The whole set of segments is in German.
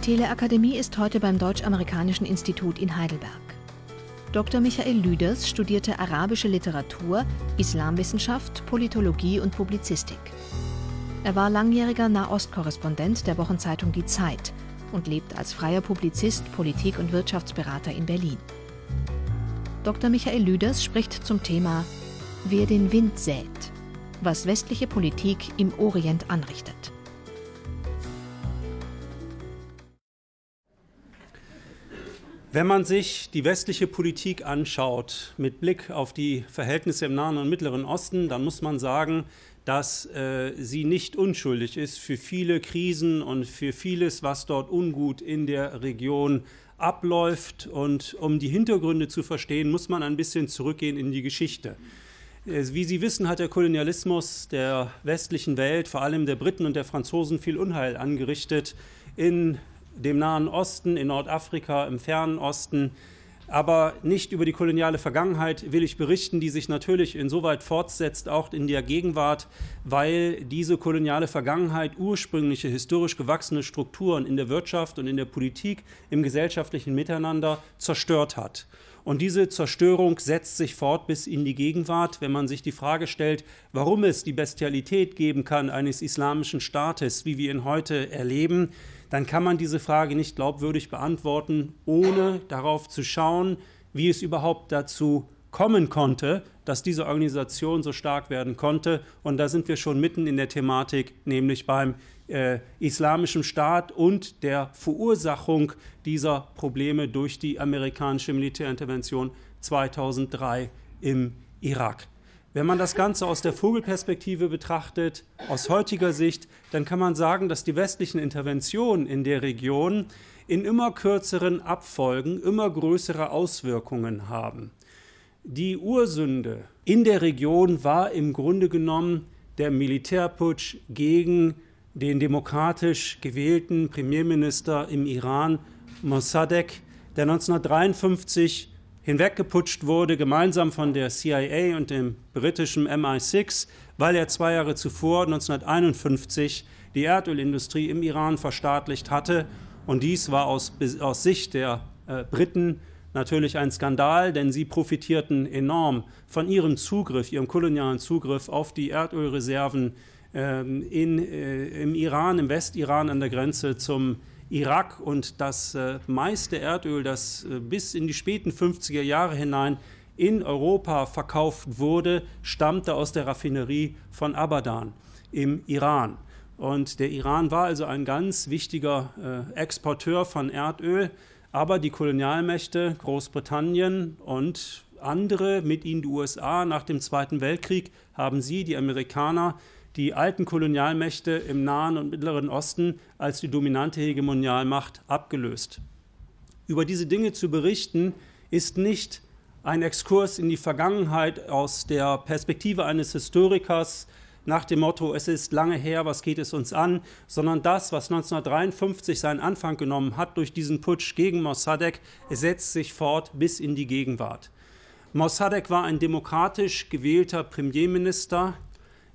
Die Teleakademie ist heute beim Deutsch-Amerikanischen Institut in Heidelberg. Dr. Michael Lüders studierte arabische Literatur, Islamwissenschaft, Politologie und Publizistik. Er war langjähriger Nahostkorrespondent der Wochenzeitung Die Zeit und lebt als freier Publizist, Politik- und Wirtschaftsberater in Berlin. Dr. Michael Lüders spricht zum Thema Wer den Wind sät, was westliche Politik im Orient anrichtet. Wenn man sich die westliche Politik anschaut mit Blick auf die Verhältnisse im Nahen und Mittleren Osten, dann muss man sagen, dass äh, sie nicht unschuldig ist für viele Krisen und für vieles, was dort ungut in der Region abläuft. Und um die Hintergründe zu verstehen, muss man ein bisschen zurückgehen in die Geschichte. Äh, wie Sie wissen, hat der Kolonialismus der westlichen Welt, vor allem der Briten und der Franzosen, viel Unheil angerichtet in dem Nahen Osten, in Nordafrika, im Fernen Osten. Aber nicht über die koloniale Vergangenheit will ich berichten, die sich natürlich insoweit fortsetzt, auch in der Gegenwart, weil diese koloniale Vergangenheit ursprüngliche historisch gewachsene Strukturen in der Wirtschaft und in der Politik, im gesellschaftlichen Miteinander zerstört hat. Und diese Zerstörung setzt sich fort bis in die Gegenwart, wenn man sich die Frage stellt, warum es die Bestialität geben kann eines islamischen Staates, wie wir ihn heute erleben dann kann man diese Frage nicht glaubwürdig beantworten, ohne darauf zu schauen, wie es überhaupt dazu kommen konnte, dass diese Organisation so stark werden konnte. Und da sind wir schon mitten in der Thematik, nämlich beim äh, islamischen Staat und der Verursachung dieser Probleme durch die amerikanische Militärintervention 2003 im Irak. Wenn man das Ganze aus der Vogelperspektive betrachtet, aus heutiger Sicht, dann kann man sagen, dass die westlichen Interventionen in der Region in immer kürzeren Abfolgen immer größere Auswirkungen haben. Die Ursünde in der Region war im Grunde genommen der Militärputsch gegen den demokratisch gewählten Premierminister im Iran, Mossadegh, der 1953 hinweggeputscht wurde, gemeinsam von der CIA und dem britischen MI6, weil er zwei Jahre zuvor, 1951, die Erdölindustrie im Iran verstaatlicht hatte. Und dies war aus, aus Sicht der äh, Briten natürlich ein Skandal, denn sie profitierten enorm von ihrem Zugriff, ihrem kolonialen Zugriff auf die Erdölreserven ähm, in, äh, im Iran, im Westiran an der Grenze zum Irak und das äh, meiste Erdöl, das äh, bis in die späten 50er Jahre hinein in Europa verkauft wurde, stammte aus der Raffinerie von Abadan im Iran. Und der Iran war also ein ganz wichtiger äh, Exporteur von Erdöl, aber die Kolonialmächte Großbritannien und andere, mit ihnen die USA nach dem Zweiten Weltkrieg, haben sie, die Amerikaner, die alten Kolonialmächte im Nahen und Mittleren Osten als die dominante Hegemonialmacht abgelöst. Über diese Dinge zu berichten, ist nicht ein Exkurs in die Vergangenheit aus der Perspektive eines Historikers nach dem Motto, es ist lange her, was geht es uns an, sondern das, was 1953 seinen Anfang genommen hat durch diesen Putsch gegen Mossadegh, setzt sich fort bis in die Gegenwart. Mossadegh war ein demokratisch gewählter Premierminister,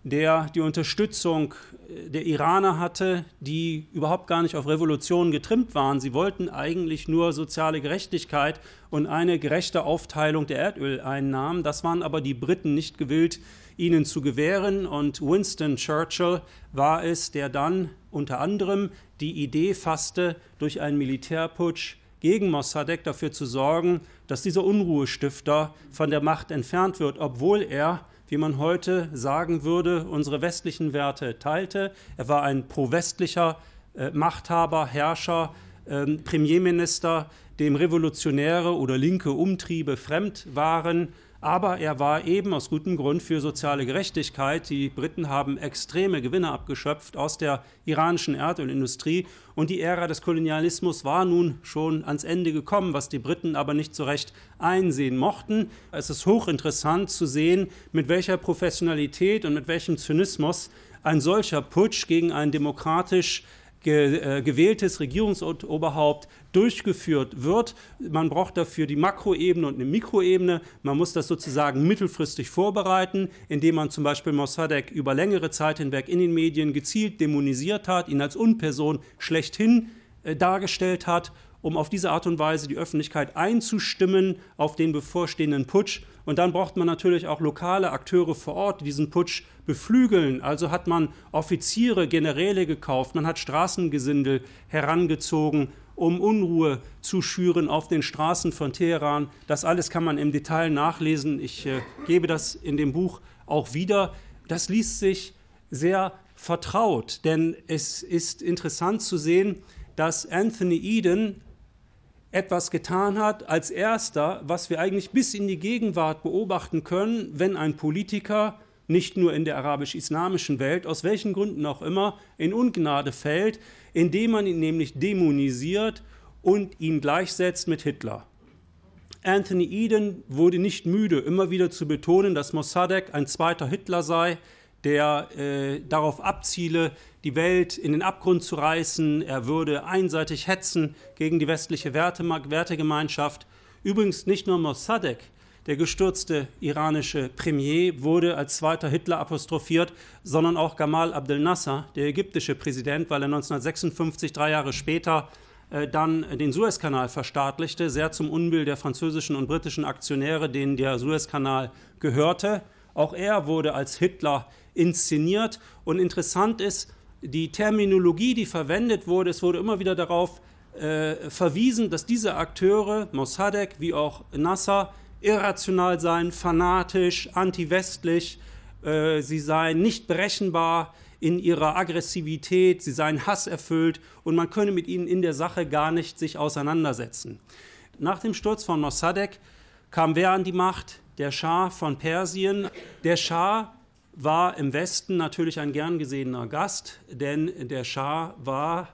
der die Unterstützung äh, der Iraner hatte, die überhaupt gar nicht auf Revolutionen getrimmt waren. Sie wollten eigentlich nur soziale Gerechtigkeit und eine gerechte Aufteilung der Erdöleinnahmen. Das waren aber die Briten nicht gewillt, ihnen zu gewähren. Und Winston Churchill war es, der dann unter anderem die Idee fasste, durch einen Militärputsch gegen Mossadegh dafür zu sorgen, dass dieser Unruhestifter von der Macht entfernt wird, obwohl er wie man heute sagen würde, unsere westlichen Werte teilte. Er war ein pro-westlicher äh, Machthaber, Herrscher, ähm, Premierminister, dem revolutionäre oder linke Umtriebe fremd waren aber er war eben aus gutem Grund für soziale Gerechtigkeit. Die Briten haben extreme Gewinne abgeschöpft aus der iranischen Erdölindustrie und die Ära des Kolonialismus war nun schon ans Ende gekommen, was die Briten aber nicht so recht einsehen mochten. Es ist hochinteressant zu sehen, mit welcher Professionalität und mit welchem Zynismus ein solcher Putsch gegen ein demokratisch ge, äh, gewähltes Regierungsoberhaupt durchgeführt wird. Man braucht dafür die Makroebene und eine Mikroebene. Man muss das sozusagen mittelfristig vorbereiten, indem man zum Beispiel Mossadegh über längere Zeit hinweg in den Medien gezielt dämonisiert hat, ihn als Unperson schlechthin äh, dargestellt hat, um auf diese Art und Weise die Öffentlichkeit einzustimmen auf den bevorstehenden Putsch. Und dann braucht man natürlich auch lokale Akteure vor Ort, die diesen Putsch beflügeln. Also hat man Offiziere, Generäle gekauft, man hat Straßengesindel herangezogen, um Unruhe zu schüren auf den Straßen von Teheran. Das alles kann man im Detail nachlesen. Ich äh, gebe das in dem Buch auch wieder. Das liest sich sehr vertraut, denn es ist interessant zu sehen, dass Anthony Eden etwas getan hat als erster, was wir eigentlich bis in die Gegenwart beobachten können, wenn ein Politiker nicht nur in der arabisch-islamischen Welt, aus welchen Gründen auch immer, in Ungnade fällt, indem man ihn nämlich dämonisiert und ihn gleichsetzt mit Hitler. Anthony Eden wurde nicht müde, immer wieder zu betonen, dass Mossadegh ein zweiter Hitler sei, der äh, darauf abziele, die Welt in den Abgrund zu reißen. Er würde einseitig hetzen gegen die westliche Werte Wertegemeinschaft. Übrigens nicht nur Mossadegh, der gestürzte iranische Premier, wurde als zweiter Hitler apostrophiert, sondern auch Gamal Abdel Nasser, der ägyptische Präsident, weil er 1956, drei Jahre später, äh, dann den Suezkanal verstaatlichte, sehr zum Unbill der französischen und britischen Aktionäre, denen der Suezkanal gehörte. Auch er wurde als Hitler inszeniert. Und interessant ist, die Terminologie, die verwendet wurde, es wurde immer wieder darauf äh, verwiesen, dass diese Akteure, Mossadegh wie auch Nasser, irrational seien, fanatisch, anti-westlich, äh, sie seien nicht berechenbar in ihrer Aggressivität, sie seien hasserfüllt und man könne mit ihnen in der Sache gar nicht sich auseinandersetzen. Nach dem Sturz von Mossadegh kam wer an die Macht? Der Schah von Persien. Der Schah war im Westen natürlich ein gern gesehener Gast, denn der Schah war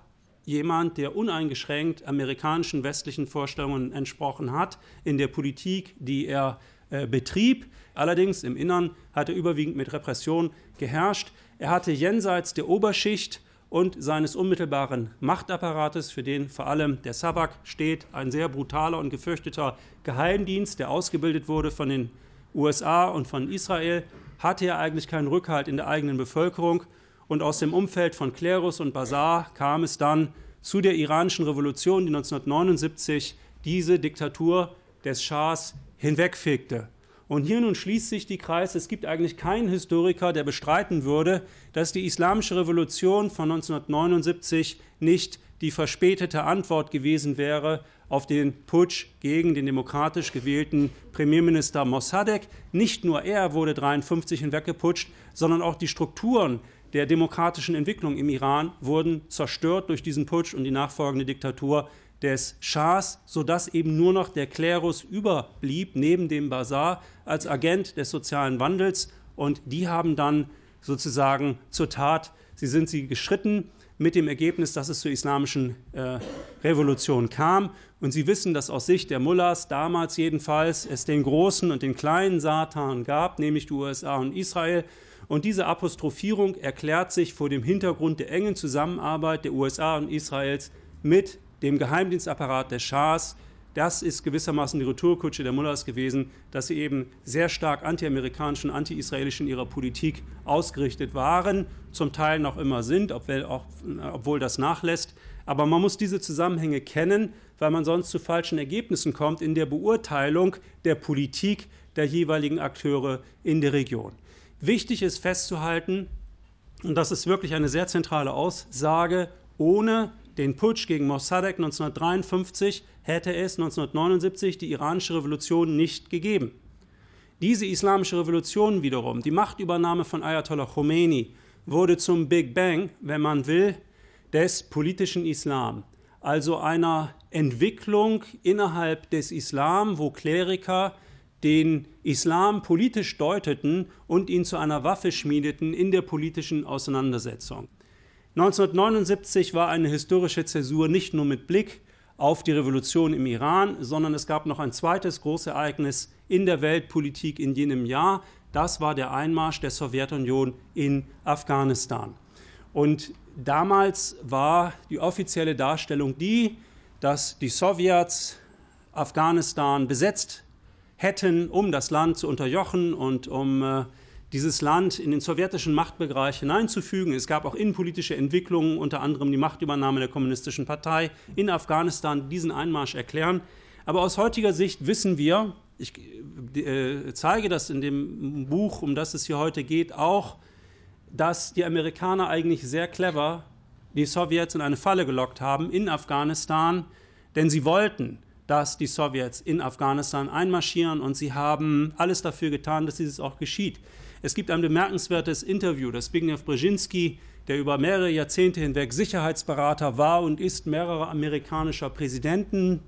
jemand, der uneingeschränkt amerikanischen westlichen Vorstellungen entsprochen hat in der Politik, die er äh, betrieb. Allerdings im Innern hat er überwiegend mit Repression geherrscht. Er hatte jenseits der Oberschicht und seines unmittelbaren Machtapparates, für den vor allem der Sabak steht, ein sehr brutaler und gefürchteter Geheimdienst, der ausgebildet wurde von den USA und von Israel hatte er eigentlich keinen Rückhalt in der eigenen Bevölkerung. Und aus dem Umfeld von Klerus und Bazar kam es dann zu der iranischen Revolution, die 1979 diese Diktatur des Schahs hinwegfegte. Und hier nun schließt sich die Kreis. Es gibt eigentlich keinen Historiker, der bestreiten würde, dass die islamische Revolution von 1979 nicht die verspätete Antwort gewesen wäre auf den Putsch gegen den demokratisch gewählten Premierminister Mossadegh. Nicht nur er wurde 1953 hinweggeputscht, sondern auch die Strukturen der demokratischen Entwicklung im Iran wurden zerstört durch diesen Putsch und die nachfolgende Diktatur des Schahs, sodass eben nur noch der Klerus überblieb, neben dem Bazar, als Agent des sozialen Wandels. Und die haben dann sozusagen zur Tat, sie sind sie geschritten mit dem Ergebnis, dass es zur islamischen äh, Revolution kam. Und Sie wissen, dass aus Sicht der Mullahs damals jedenfalls es den großen und den kleinen Satan gab, nämlich die USA und Israel. Und diese Apostrophierung erklärt sich vor dem Hintergrund der engen Zusammenarbeit der USA und Israels mit dem Geheimdienstapparat des Schahs, das ist gewissermaßen die Retourkutsche der Mullahs gewesen, dass sie eben sehr stark antiamerikanisch und anti-israelisch in ihrer Politik ausgerichtet waren, zum Teil noch immer sind, obwohl das nachlässt. Aber man muss diese Zusammenhänge kennen, weil man sonst zu falschen Ergebnissen kommt in der Beurteilung der Politik der jeweiligen Akteure in der Region. Wichtig ist festzuhalten, und das ist wirklich eine sehr zentrale Aussage, ohne den Putsch gegen Mossadegh 1953 hätte es 1979 die iranische Revolution nicht gegeben. Diese islamische Revolution wiederum, die Machtübernahme von Ayatollah Khomeini, wurde zum Big Bang, wenn man will, des politischen Islam, also einer Entwicklung innerhalb des Islam, wo Kleriker den Islam politisch deuteten und ihn zu einer Waffe schmiedeten in der politischen Auseinandersetzung. 1979 war eine historische Zäsur nicht nur mit Blick auf die Revolution im Iran, sondern es gab noch ein zweites Großereignis in der Weltpolitik in jenem Jahr. Das war der Einmarsch der Sowjetunion in Afghanistan. Und damals war die offizielle Darstellung die, dass die Sowjets Afghanistan besetzt hätten, um das Land zu unterjochen und um äh, dieses Land in den sowjetischen Machtbereich hineinzufügen. Es gab auch innenpolitische Entwicklungen, unter anderem die Machtübernahme der Kommunistischen Partei in Afghanistan, diesen Einmarsch erklären. Aber aus heutiger Sicht wissen wir, ich äh, zeige das in dem Buch, um das es hier heute geht, auch, dass die Amerikaner eigentlich sehr clever die Sowjets in eine Falle gelockt haben in Afghanistan, denn sie wollten, dass die Sowjets in Afghanistan einmarschieren und sie haben alles dafür getan, dass dieses auch geschieht. Es gibt ein bemerkenswertes Interview, das Zbigniew Brzezinski, der über mehrere Jahrzehnte hinweg Sicherheitsberater war und ist mehrerer amerikanischer Präsidenten,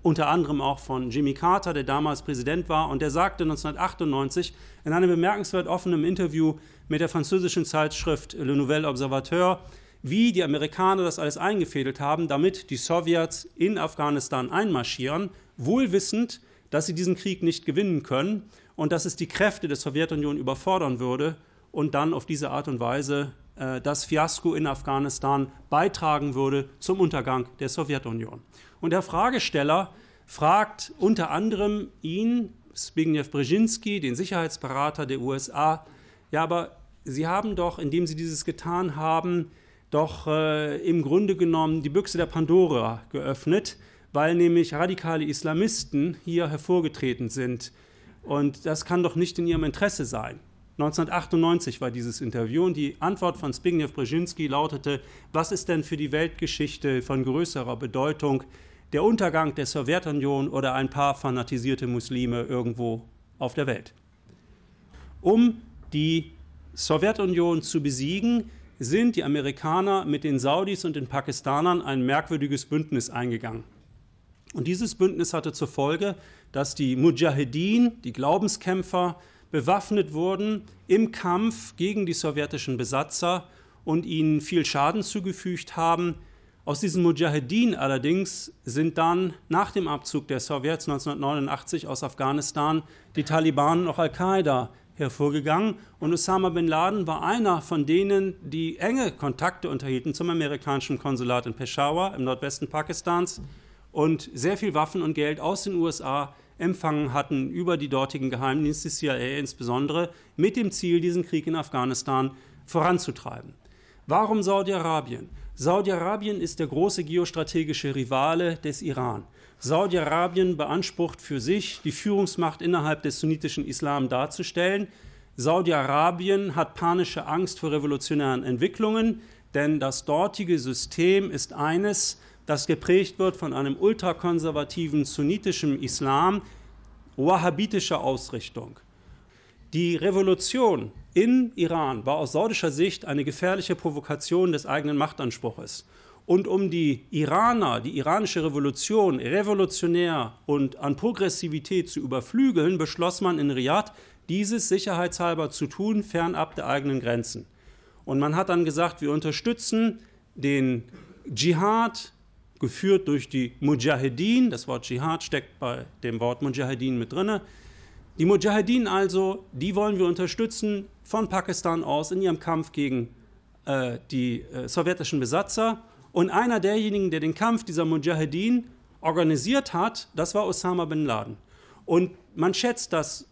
unter anderem auch von Jimmy Carter, der damals Präsident war, und der sagte 1998 in einem bemerkenswert offenen Interview mit der französischen Zeitschrift Le Nouvel Observateur, wie die Amerikaner das alles eingefädelt haben, damit die Sowjets in Afghanistan einmarschieren, wohl wissend, dass sie diesen Krieg nicht gewinnen können und dass es die Kräfte der Sowjetunion überfordern würde und dann auf diese Art und Weise äh, das Fiasko in Afghanistan beitragen würde zum Untergang der Sowjetunion. Und der Fragesteller fragt unter anderem ihn, Zbigniew Brzezinski, den Sicherheitsberater der USA, ja, aber Sie haben doch, indem Sie dieses getan haben, doch äh, im Grunde genommen die Büchse der Pandora geöffnet, weil nämlich radikale Islamisten hier hervorgetreten sind. Und das kann doch nicht in ihrem Interesse sein. 1998 war dieses Interview und die Antwort von Zbigniew Brzezinski lautete, was ist denn für die Weltgeschichte von größerer Bedeutung, der Untergang der Sowjetunion oder ein paar fanatisierte Muslime irgendwo auf der Welt? Um die Sowjetunion zu besiegen, sind die Amerikaner mit den Saudis und den Pakistanern ein merkwürdiges Bündnis eingegangen. Und dieses Bündnis hatte zur Folge, dass die Mujahedin, die Glaubenskämpfer, bewaffnet wurden im Kampf gegen die sowjetischen Besatzer und ihnen viel Schaden zugefügt haben. Aus diesen Mujahedin allerdings sind dann nach dem Abzug der Sowjets 1989 aus Afghanistan die Taliban und auch Al-Qaida hervorgegangen. Und Osama bin Laden war einer von denen, die enge Kontakte unterhielten zum amerikanischen Konsulat in Peshawar im Nordwesten Pakistans und sehr viel Waffen und Geld aus den USA empfangen hatten über die dortigen Geheimdienste, CIA insbesondere, mit dem Ziel, diesen Krieg in Afghanistan voranzutreiben. Warum Saudi-Arabien? Saudi-Arabien ist der große geostrategische Rivale des Iran. Saudi-Arabien beansprucht für sich, die Führungsmacht innerhalb des sunnitischen Islam darzustellen. Saudi-Arabien hat panische Angst vor revolutionären Entwicklungen, denn das dortige System ist eines, das geprägt wird von einem ultrakonservativen sunnitischen Islam wahhabitischer Ausrichtung. Die Revolution in Iran war aus saudischer Sicht eine gefährliche Provokation des eigenen Machtanspruches. Und um die Iraner, die iranische Revolution revolutionär und an Progressivität zu überflügeln, beschloss man in Riyadh, dieses sicherheitshalber zu tun, fernab der eigenen Grenzen. Und man hat dann gesagt, wir unterstützen den Dschihad, geführt durch die Mujahedin. Das Wort Dschihad steckt bei dem Wort Mujahedin mit drin. Die Mujahedin also, die wollen wir unterstützen von Pakistan aus in ihrem Kampf gegen äh, die äh, sowjetischen Besatzer. Und einer derjenigen, der den Kampf dieser Mujahedin organisiert hat, das war Osama bin Laden. Und man schätzt, dass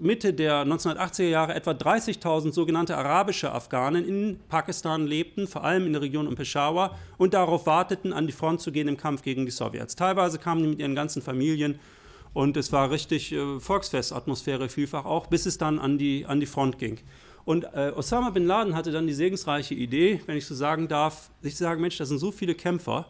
Mitte der 1980er Jahre etwa 30.000 sogenannte arabische Afghanen in Pakistan lebten, vor allem in der Region um Peshawar, und darauf warteten, an die Front zu gehen im Kampf gegen die Sowjets. Teilweise kamen die mit ihren ganzen Familien und es war richtig äh, Volksfestatmosphäre vielfach auch, bis es dann an die, an die Front ging. Und äh, Osama bin Laden hatte dann die segensreiche Idee, wenn ich so sagen darf, sich zu sagen, Mensch, da sind so viele Kämpfer,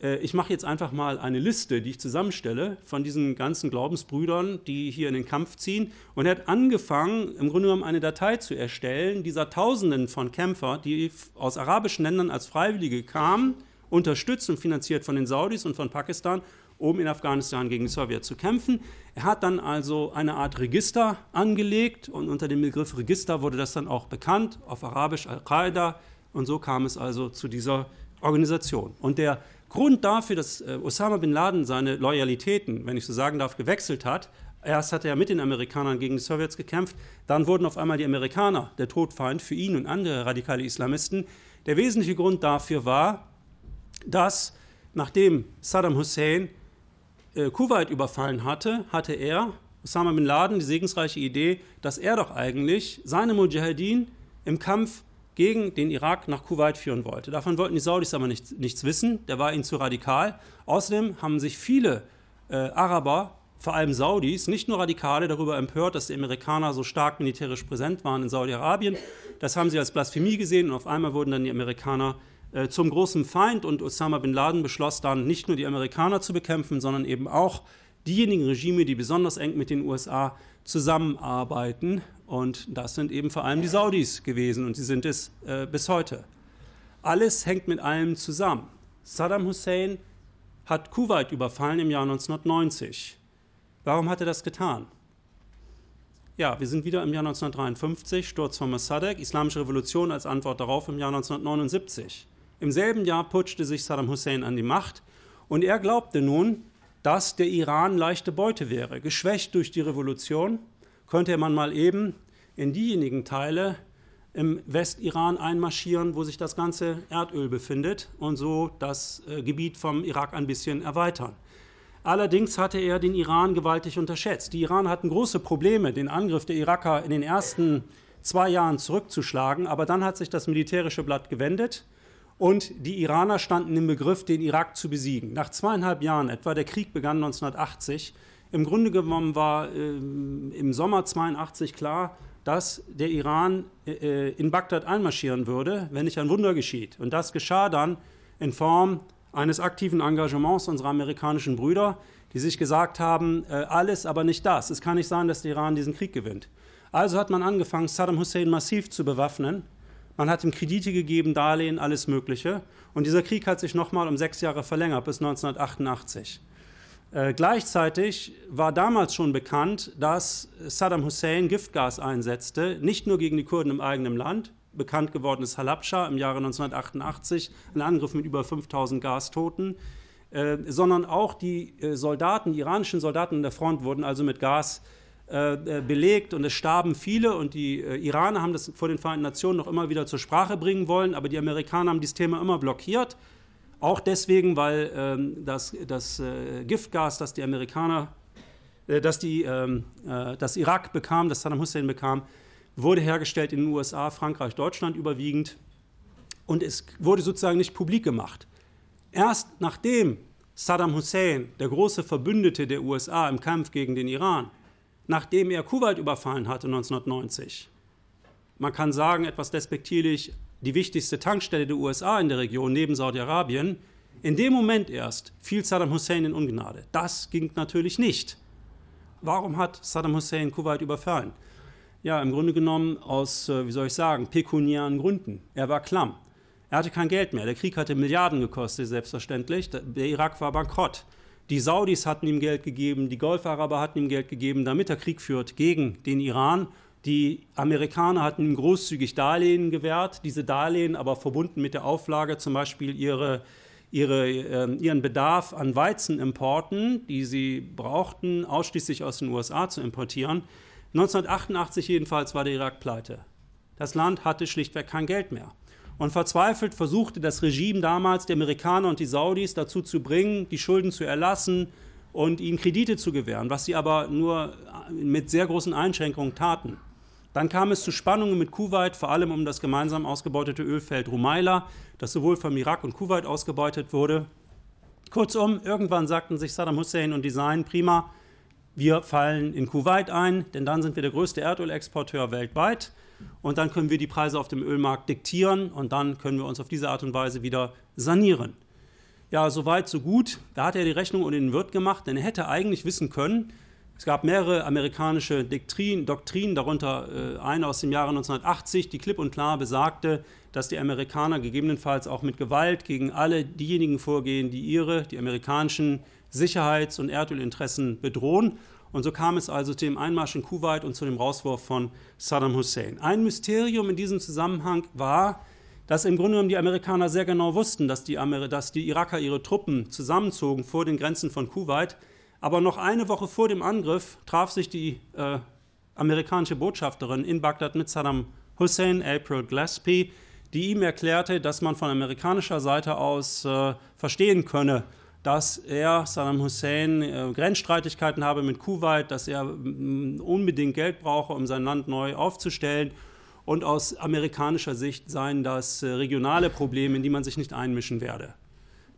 ich mache jetzt einfach mal eine Liste, die ich zusammenstelle von diesen ganzen Glaubensbrüdern, die hier in den Kampf ziehen. Und er hat angefangen, im Grunde genommen eine Datei zu erstellen, dieser Tausenden von Kämpfern, die aus arabischen Ländern als Freiwillige kamen, unterstützt und finanziert von den Saudis und von Pakistan, um in Afghanistan gegen die Sowjets zu kämpfen. Er hat dann also eine Art Register angelegt und unter dem Begriff Register wurde das dann auch bekannt, auf Arabisch Al-Qaida. Und so kam es also zu dieser Organisation. Und der Grund dafür, dass äh, Osama bin Laden seine Loyalitäten, wenn ich so sagen darf, gewechselt hat, erst hat er mit den Amerikanern gegen die Sowjets gekämpft, dann wurden auf einmal die Amerikaner der Todfeind für ihn und andere radikale Islamisten. Der wesentliche Grund dafür war, dass nachdem Saddam Hussein äh, Kuwait überfallen hatte, hatte er Osama bin Laden die segensreiche Idee, dass er doch eigentlich seine Mujahedin im Kampf gegen den Irak nach Kuwait führen wollte. Davon wollten die Saudis aber nichts, nichts wissen, der war ihnen zu radikal. Außerdem haben sich viele äh, Araber, vor allem Saudis, nicht nur Radikale, darüber empört, dass die Amerikaner so stark militärisch präsent waren in Saudi-Arabien. Das haben sie als Blasphemie gesehen und auf einmal wurden dann die Amerikaner äh, zum großen Feind und Osama bin Laden beschloss dann nicht nur die Amerikaner zu bekämpfen, sondern eben auch diejenigen Regime, die besonders eng mit den USA zusammenarbeiten. Und das sind eben vor allem die Saudis gewesen und sie sind es äh, bis heute. Alles hängt mit allem zusammen. Saddam Hussein hat Kuwait überfallen im Jahr 1990. Warum hat er das getan? Ja, wir sind wieder im Jahr 1953, Sturz von Mossadegh, Islamische Revolution als Antwort darauf im Jahr 1979. Im selben Jahr putschte sich Saddam Hussein an die Macht und er glaubte nun, dass der Iran leichte Beute wäre. Geschwächt durch die Revolution könnte man mal eben in diejenigen Teile im Westiran einmarschieren, wo sich das ganze Erdöl befindet und so das äh, Gebiet vom Irak ein bisschen erweitern. Allerdings hatte er den Iran gewaltig unterschätzt. Die Iraner hatten große Probleme, den Angriff der Iraker in den ersten zwei Jahren zurückzuschlagen, aber dann hat sich das militärische Blatt gewendet und die Iraner standen im Begriff, den Irak zu besiegen. Nach zweieinhalb Jahren etwa, der Krieg begann 1980, im Grunde genommen war äh, im Sommer 82 klar, dass der Iran äh, in Bagdad einmarschieren würde, wenn nicht ein Wunder geschieht. Und das geschah dann in Form eines aktiven Engagements unserer amerikanischen Brüder, die sich gesagt haben, äh, alles, aber nicht das. Es kann nicht sein, dass der Iran diesen Krieg gewinnt. Also hat man angefangen, Saddam Hussein massiv zu bewaffnen man hat ihm Kredite gegeben, Darlehen, alles Mögliche. Und dieser Krieg hat sich nochmal um sechs Jahre verlängert, bis 1988. Äh, gleichzeitig war damals schon bekannt, dass Saddam Hussein Giftgas einsetzte, nicht nur gegen die Kurden im eigenen Land, bekannt geworden ist Halabscha im Jahre 1988, ein Angriff mit über 5000 Gastoten, äh, sondern auch die äh, Soldaten, die iranischen Soldaten an der Front wurden also mit Gas äh, äh, belegt und es starben viele und die Iraner haben das vor den Vereinten Nationen noch immer wieder zur Sprache bringen wollen, aber die Amerikaner haben dieses Thema immer blockiert. Auch deswegen, weil ähm, das, das äh, Giftgas, das die Amerikaner, äh, das, die, ähm, äh, das Irak bekam, das Saddam Hussein bekam, wurde hergestellt in den USA, Frankreich, Deutschland überwiegend und es wurde sozusagen nicht publik gemacht. Erst nachdem Saddam Hussein, der große Verbündete der USA im Kampf gegen den Iran, nachdem er Kuwait überfallen hatte 1990. Man kann sagen, etwas despektierlich, die wichtigste Tankstelle der USA in der Region neben Saudi-Arabien. In dem Moment erst fiel Saddam Hussein in Ungnade. Das ging natürlich nicht. Warum hat Saddam Hussein Kuwait überfallen? Ja, im Grunde genommen aus, äh, wie soll ich sagen, pekuniären Gründen. Er war klamm. Er hatte kein Geld mehr. Der Krieg hatte Milliarden gekostet, selbstverständlich. Der Irak war bankrott. Die Saudis hatten ihm Geld gegeben, die Golfaraber hatten ihm Geld gegeben, damit er Krieg führt gegen den Iran. Die Amerikaner hatten großzügig Darlehen gewährt, diese Darlehen aber verbunden mit der Auflage, zum Beispiel ihre, ihre, äh, ihren Bedarf an Weizenimporten, die sie brauchten, ausschließlich aus den USA zu importieren. 1988 jedenfalls war der Irak pleite. Das Land hatte schlichtweg kein Geld mehr. Und verzweifelt versuchte das Regime damals, die Amerikaner und die Saudis dazu zu bringen, die Schulden zu erlassen und ihnen Kredite zu gewähren, was sie aber nur mit sehr großen Einschränkungen taten. Dann kam es zu Spannungen mit Kuwait, vor allem um das gemeinsam ausgebeutete Ölfeld Rumaila, das sowohl vom Irak und Kuwait ausgebeutet wurde. Kurzum, irgendwann sagten sich Saddam Hussein und die Seinen, prima, wir fallen in Kuwait ein, denn dann sind wir der größte Erdölexporteur weltweit und dann können wir die Preise auf dem Ölmarkt diktieren und dann können wir uns auf diese Art und Weise wieder sanieren. Ja, soweit, so gut. Da hat er die Rechnung und den Wirt gemacht, denn er hätte eigentlich wissen können, es gab mehrere amerikanische Doktrin, Doktrinen, darunter äh, eine aus dem Jahre 1980, die klipp und klar besagte, dass die Amerikaner gegebenenfalls auch mit Gewalt gegen alle diejenigen vorgehen, die ihre, die amerikanischen Sicherheits- und Erdölinteressen bedrohen. Und so kam es also zu dem Einmarsch in Kuwait und zu dem Rauswurf von Saddam Hussein. Ein Mysterium in diesem Zusammenhang war, dass im Grunde genommen die Amerikaner sehr genau wussten, dass die, Amer dass die Iraker ihre Truppen zusammenzogen vor den Grenzen von Kuwait. Aber noch eine Woche vor dem Angriff traf sich die äh, amerikanische Botschafterin in Bagdad mit Saddam Hussein, April Gillespie, die ihm erklärte, dass man von amerikanischer Seite aus äh, verstehen könne, dass er, Saddam Hussein, äh, Grenzstreitigkeiten habe mit Kuwait, dass er mm, unbedingt Geld brauche, um sein Land neu aufzustellen. Und aus amerikanischer Sicht seien das äh, regionale Probleme, in die man sich nicht einmischen werde.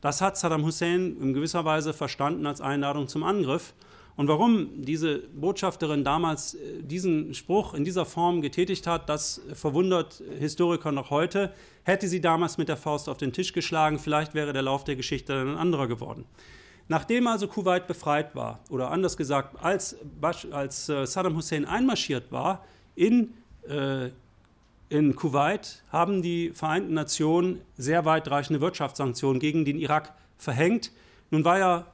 Das hat Saddam Hussein in gewisser Weise verstanden als Einladung zum Angriff. Und warum diese Botschafterin damals äh, diesen Spruch in dieser Form getätigt hat, das verwundert Historiker noch heute. Hätte sie damals mit der Faust auf den Tisch geschlagen, vielleicht wäre der Lauf der Geschichte dann ein anderer geworden. Nachdem also Kuwait befreit war, oder anders gesagt, als, als äh, Saddam Hussein einmarschiert war in, äh, in Kuwait, haben die Vereinten Nationen sehr weitreichende Wirtschaftssanktionen gegen den Irak verhängt. Nun war ja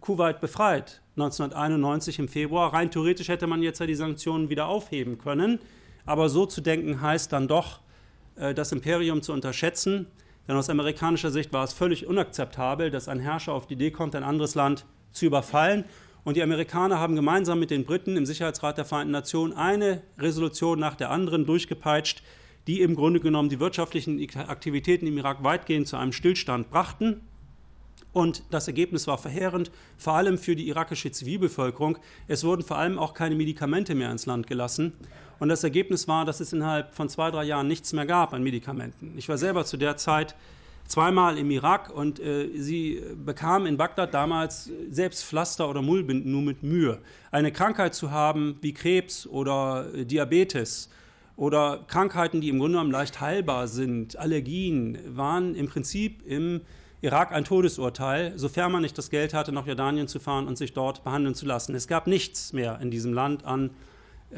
Kuwait befreit 1991 im Februar. Rein theoretisch hätte man jetzt ja die Sanktionen wieder aufheben können. Aber so zu denken heißt dann doch, äh, das Imperium zu unterschätzen. Denn aus amerikanischer Sicht war es völlig unakzeptabel, dass ein Herrscher auf die Idee kommt, ein anderes Land zu überfallen. Und die Amerikaner haben gemeinsam mit den Briten im Sicherheitsrat der Vereinten Nationen eine Resolution nach der anderen durchgepeitscht, die im Grunde genommen die wirtschaftlichen Aktivitäten im Irak weitgehend zu einem Stillstand brachten. Und das Ergebnis war verheerend, vor allem für die irakische Zivilbevölkerung. Es wurden vor allem auch keine Medikamente mehr ins Land gelassen. Und das Ergebnis war, dass es innerhalb von zwei, drei Jahren nichts mehr gab an Medikamenten. Ich war selber zu der Zeit zweimal im Irak und äh, sie bekam in Bagdad damals selbst Pflaster oder Mullbinden nur mit Mühe. Eine Krankheit zu haben wie Krebs oder äh, Diabetes oder Krankheiten, die im Grunde genommen leicht heilbar sind, Allergien, waren im Prinzip im Irak ein Todesurteil, sofern man nicht das Geld hatte, nach Jordanien zu fahren und sich dort behandeln zu lassen. Es gab nichts mehr in diesem Land an,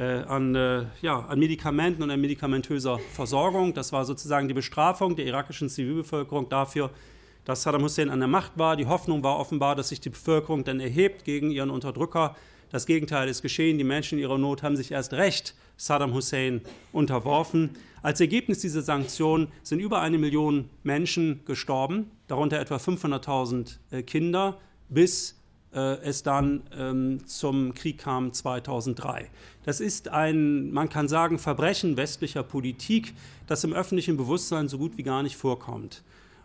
an, äh, ja, an Medikamenten und an medikamentöser Versorgung. Das war sozusagen die Bestrafung der irakischen Zivilbevölkerung dafür, dass Saddam Hussein an der Macht war. Die Hoffnung war offenbar, dass sich die Bevölkerung dann erhebt gegen ihren Unterdrücker. Das Gegenteil ist geschehen. Die Menschen in ihrer Not haben sich erst recht Saddam Hussein unterworfen. Als Ergebnis dieser Sanktionen sind über eine Million Menschen gestorben, darunter etwa 500.000 äh, Kinder, bis äh, es dann ähm, zum Krieg kam 2003. Das ist ein, man kann sagen, Verbrechen westlicher Politik, das im öffentlichen Bewusstsein so gut wie gar nicht vorkommt.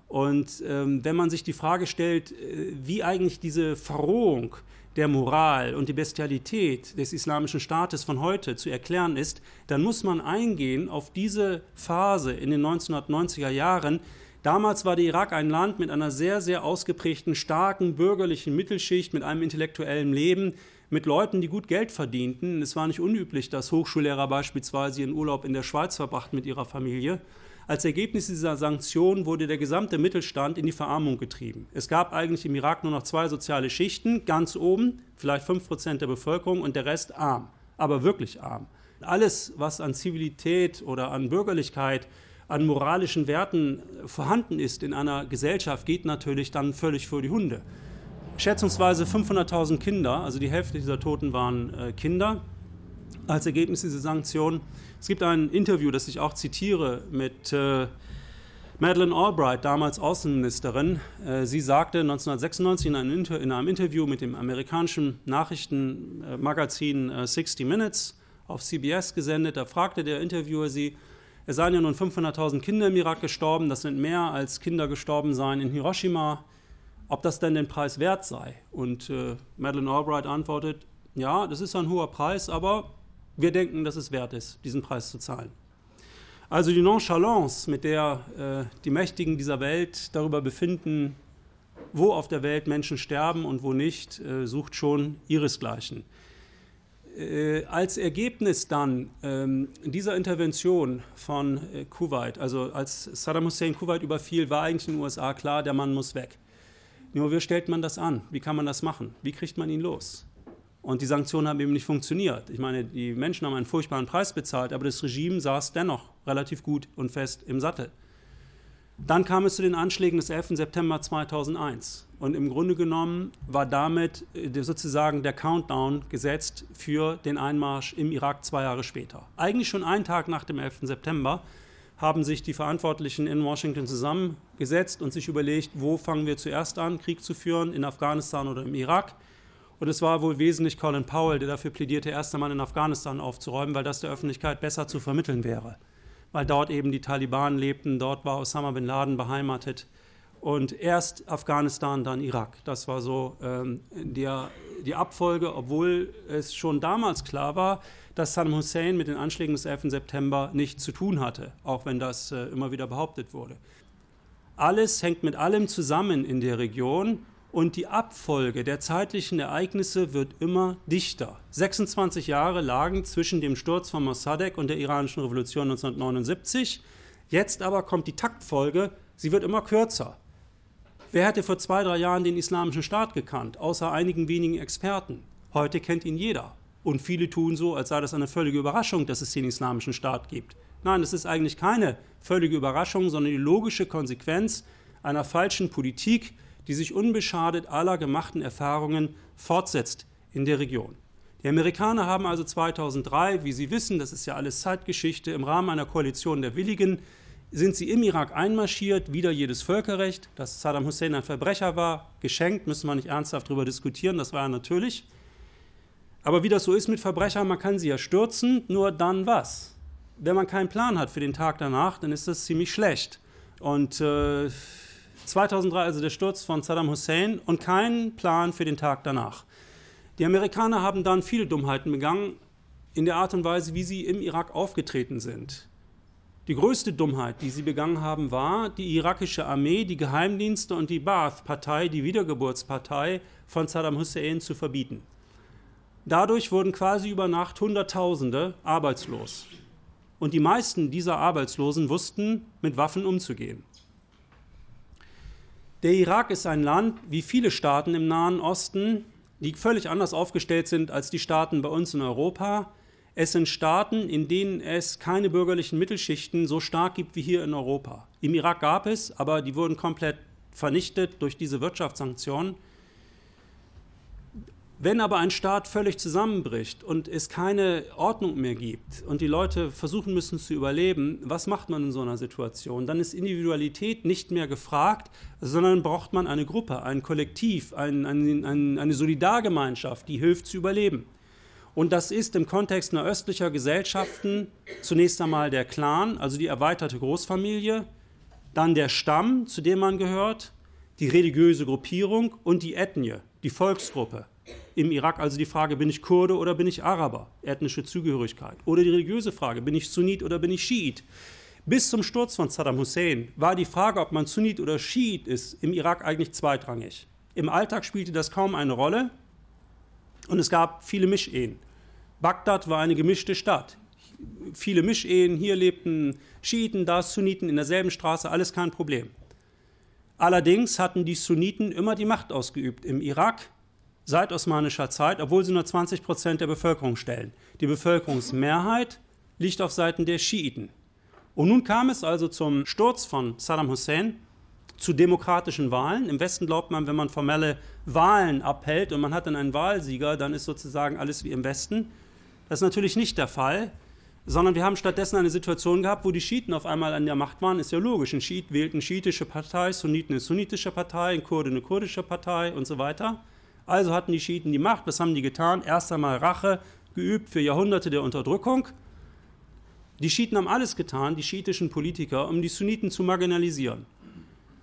Und ähm, wenn man sich die Frage stellt, äh, wie eigentlich diese Verrohung der Moral und die Bestialität des islamischen Staates von heute zu erklären ist, dann muss man eingehen auf diese Phase in den 1990er Jahren. Damals war der Irak ein Land mit einer sehr, sehr ausgeprägten, starken bürgerlichen Mittelschicht, mit einem intellektuellen Leben, mit Leuten, die gut Geld verdienten. Es war nicht unüblich, dass Hochschullehrer beispielsweise ihren Urlaub in der Schweiz verbrachten mit ihrer Familie. Als Ergebnis dieser Sanktionen wurde der gesamte Mittelstand in die Verarmung getrieben. Es gab eigentlich im Irak nur noch zwei soziale Schichten, ganz oben, vielleicht 5% der Bevölkerung und der Rest arm, aber wirklich arm. Alles, was an Zivilität oder an Bürgerlichkeit, an moralischen Werten vorhanden ist in einer Gesellschaft, geht natürlich dann völlig vor die Hunde. Schätzungsweise 500.000 Kinder, also die Hälfte dieser Toten waren äh, Kinder, als Ergebnis dieser Sanktionen. Es gibt ein Interview, das ich auch zitiere, mit äh, Madeleine Albright, damals Außenministerin. Äh, sie sagte 1996 in einem, Inter in einem, Interview mit dem amerikanischen Nachrichtenmagazin äh, 60 Minutes auf CBS gesendet, da fragte der Interviewer sie, es seien ja nun 500.000 Kinder im Irak gestorben, das sind mehr als Kinder gestorben seien in Hiroshima, ob das denn den Preis wert sei. Und äh, Madeleine Albright antwortet, ja, das ist ein hoher Preis, aber wir denken, dass es wert ist, diesen Preis zu zahlen. Also die Nonchalance, mit der äh, die Mächtigen dieser Welt darüber befinden, wo auf der Welt Menschen sterben und wo nicht, äh, sucht schon ihresgleichen. Äh, als Ergebnis dann ähm, dieser Intervention von äh, Kuwait, also als Saddam Hussein Kuwait überfiel, war eigentlich in den USA klar, der Mann muss weg. Nur wie stellt man das an? Wie kann man das machen? Wie kriegt man ihn los? Und die Sanktionen haben eben nicht funktioniert. Ich meine, die Menschen haben einen furchtbaren Preis bezahlt, aber das Regime saß dennoch relativ gut und fest im Sattel. Dann kam es zu den Anschlägen des 11. September 2001. Und im Grunde genommen war damit äh, sozusagen der Countdown gesetzt für den Einmarsch im Irak zwei Jahre später. Eigentlich schon einen Tag nach dem 11. September haben sich die Verantwortlichen in Washington zusammengesetzt und sich überlegt, wo fangen wir zuerst an, Krieg zu führen, in Afghanistan oder im Irak. Und es war wohl wesentlich Colin Powell, der dafür plädierte, erst einmal in Afghanistan aufzuräumen, weil das der Öffentlichkeit besser zu vermitteln wäre. Weil dort eben die Taliban lebten, dort war Osama bin Laden beheimatet. Und erst Afghanistan, dann Irak. Das war so ähm, der, die Abfolge, obwohl es schon damals klar war, dass Saddam Hussein mit den Anschlägen des 11. September nichts zu tun hatte, auch wenn das äh, immer wieder behauptet wurde. Alles hängt mit allem zusammen in der Region und die Abfolge der zeitlichen Ereignisse wird immer dichter. 26 Jahre lagen zwischen dem Sturz von Mossadegh und der iranischen Revolution 1979. Jetzt aber kommt die Taktfolge, sie wird immer kürzer. Wer hätte vor zwei, drei Jahren den Islamischen Staat gekannt, außer einigen wenigen Experten? Heute kennt ihn jeder. Und viele tun so, als sei das eine völlige Überraschung, dass es den Islamischen Staat gibt. Nein, das ist eigentlich keine völlige Überraschung, sondern die logische Konsequenz einer falschen Politik, die sich unbeschadet aller gemachten Erfahrungen fortsetzt in der Region. Die Amerikaner haben also 2003, wie Sie wissen, das ist ja alles Zeitgeschichte, im Rahmen einer Koalition der Willigen, sind sie im Irak einmarschiert, wieder jedes Völkerrecht, dass Saddam Hussein ein Verbrecher war, geschenkt, müssen wir nicht ernsthaft darüber diskutieren, das war ja natürlich. Aber wie das so ist mit Verbrechern, man kann sie ja stürzen, nur dann was? Wenn man keinen Plan hat für den Tag danach, dann ist das ziemlich schlecht. Und äh, 2003 also der Sturz von Saddam Hussein und keinen Plan für den Tag danach. Die Amerikaner haben dann viele Dummheiten begangen in der Art und Weise, wie sie im Irak aufgetreten sind. Die größte Dummheit, die sie begangen haben, war, die irakische Armee, die Geheimdienste und die Baath-Partei, die Wiedergeburtspartei von Saddam Hussein zu verbieten. Dadurch wurden quasi über Nacht Hunderttausende arbeitslos. Und die meisten dieser Arbeitslosen wussten, mit Waffen umzugehen. Der Irak ist ein Land, wie viele Staaten im Nahen Osten, die völlig anders aufgestellt sind als die Staaten bei uns in Europa. Es sind Staaten, in denen es keine bürgerlichen Mittelschichten so stark gibt wie hier in Europa. Im Irak gab es, aber die wurden komplett vernichtet durch diese Wirtschaftssanktionen. Wenn aber ein Staat völlig zusammenbricht und es keine Ordnung mehr gibt und die Leute versuchen müssen zu überleben, was macht man in so einer Situation? Dann ist Individualität nicht mehr gefragt, sondern braucht man eine Gruppe, ein Kollektiv, ein, ein, ein, eine Solidargemeinschaft, die hilft zu überleben. Und das ist im Kontext einer östlicher Gesellschaften zunächst einmal der Clan, also die erweiterte Großfamilie, dann der Stamm, zu dem man gehört, die religiöse Gruppierung und die Ethnie, die Volksgruppe im Irak also die Frage, bin ich Kurde oder bin ich Araber, ethnische Zugehörigkeit. Oder die religiöse Frage, bin ich Sunnit oder bin ich Schiit. Bis zum Sturz von Saddam Hussein war die Frage, ob man Sunnit oder Schiit ist, im Irak eigentlich zweitrangig. Im Alltag spielte das kaum eine Rolle und es gab viele Mischehen. Bagdad war eine gemischte Stadt. Viele Mischehen, hier lebten Schiiten, da Sunniten in derselben Straße, alles kein Problem. Allerdings hatten die Sunniten immer die Macht ausgeübt im Irak, seit osmanischer Zeit, obwohl sie nur 20 Prozent der Bevölkerung stellen. Die Bevölkerungsmehrheit liegt auf Seiten der Schiiten. Und nun kam es also zum Sturz von Saddam Hussein zu demokratischen Wahlen. Im Westen glaubt man, wenn man formelle Wahlen abhält und man hat dann einen Wahlsieger, dann ist sozusagen alles wie im Westen. Das ist natürlich nicht der Fall, sondern wir haben stattdessen eine Situation gehabt, wo die Schiiten auf einmal an der Macht waren. Ist ja logisch. Ein Schiit wählt eine schiitische Partei, Sunniten eine sunnitische Partei, ein Kurde eine kurdische Partei und so weiter. Also hatten die Schiiten die Macht. Was haben die getan? Erst einmal Rache geübt für Jahrhunderte der Unterdrückung. Die Schiiten haben alles getan, die schiitischen Politiker, um die Sunniten zu marginalisieren.